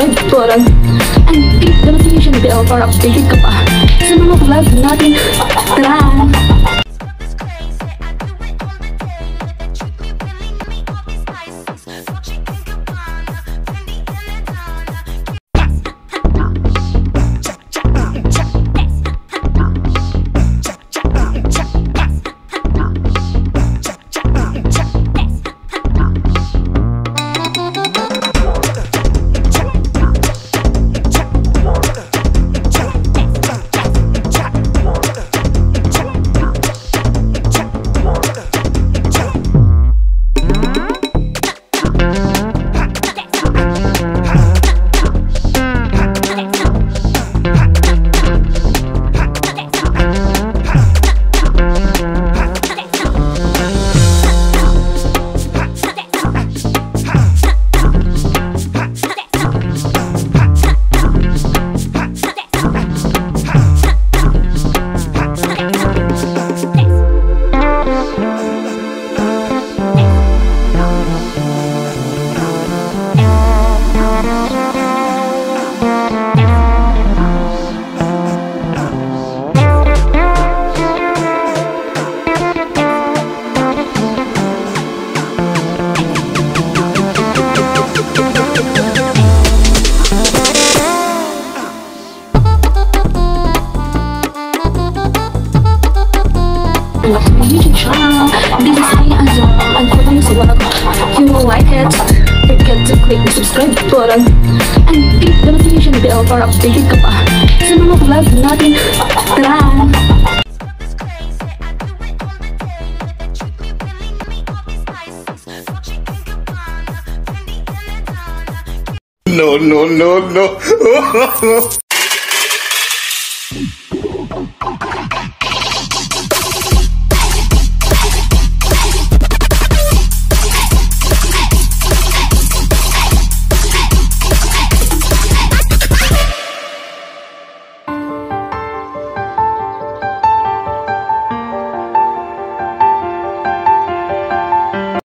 subscribe button and click the notification bell para updated ka pa sa mga vlog natin. Tara! Welcome to my YouTube channel. This is me Azam. I'm calling sa vlog. If you like it, forget to click the subscribe button and click the notification bell para updated ka pa vlog! No, no, no, no.